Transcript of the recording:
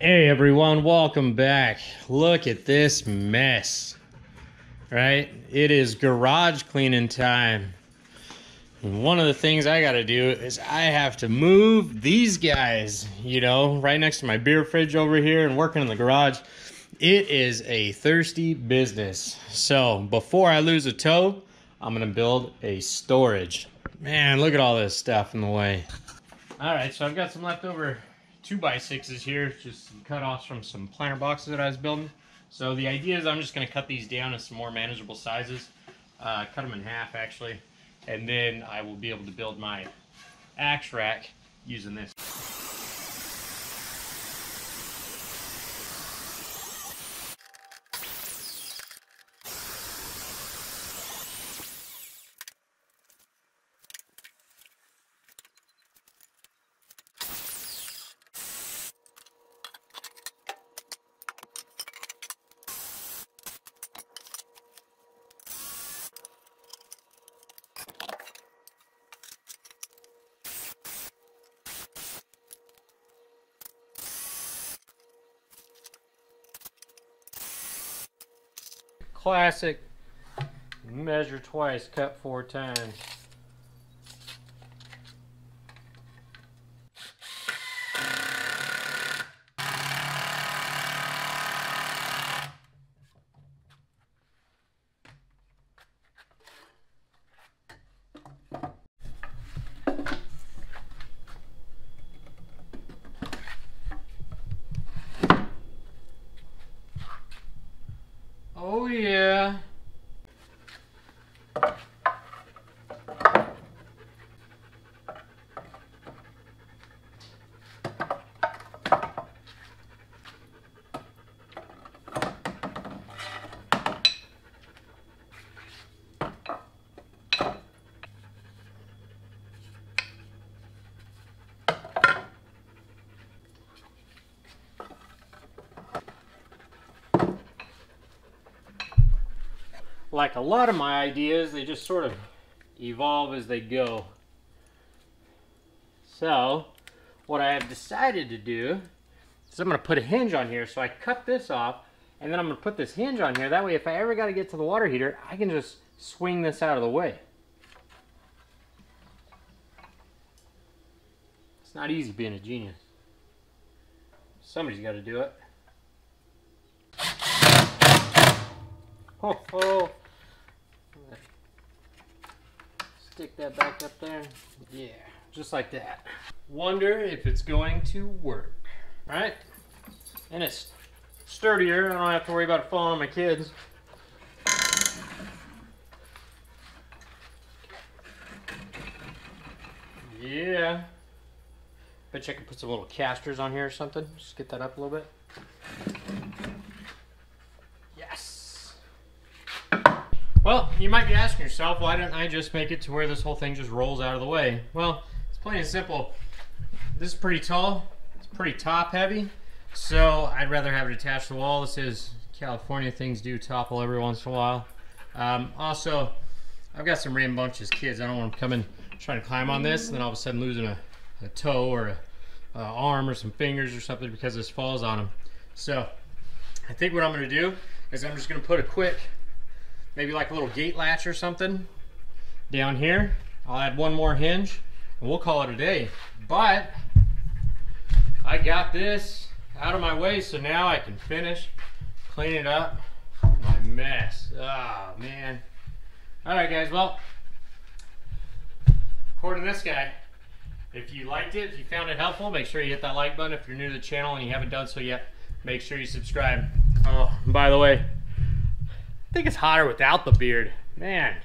Hey everyone, welcome back. Look at this mess. Right? It is garage cleaning time. And one of the things I got to do is I have to move these guys, you know, right next to my beer fridge over here and working in the garage. It is a thirsty business. So, before I lose a toe, I'm going to build a storage. Man, look at all this stuff in the way. All right, so I've got some leftover two by sixes here, just some cut-offs from some planter boxes that I was building. So the idea is I'm just going to cut these down to some more manageable sizes, uh, cut them in half actually, and then I will be able to build my axe rack using this. Classic measure twice, cut four times. Oh yeah. Like a lot of my ideas, they just sort of evolve as they go. So, what I have decided to do is I'm going to put a hinge on here. So I cut this off, and then I'm going to put this hinge on here. That way, if I ever got to get to the water heater, I can just swing this out of the way. It's not easy being a genius. Somebody's got to do it. Oh, oh. Stick that back up there. Yeah, just like that. Wonder if it's going to work. Right? And it's sturdier. I don't have to worry about it falling on my kids. Yeah. Bet you I could put some little casters on here or something. Just get that up a little bit. Well, you might be asking yourself, why didn't I just make it to where this whole thing just rolls out of the way? Well, it's plain and simple. This is pretty tall. It's pretty top heavy. So I'd rather have it attached to the wall. This is California. Things do topple every once in a while. Um, also, I've got some rambunctious kids. I don't want them coming trying to climb on this and then all of a sudden losing a, a toe or a, a arm or some fingers or something because this falls on them. So I think what I'm going to do is I'm just going to put a quick maybe like a little gate latch or something down here. I'll add one more hinge and we'll call it a day. But I got this out of my way so now I can finish cleaning up my mess. Oh man. Alright guys, well, according to this guy, if you liked it, if you found it helpful, make sure you hit that like button. If you're new to the channel and you haven't done so yet, make sure you subscribe. Oh, by the way, I think it's hotter without the beard. Man,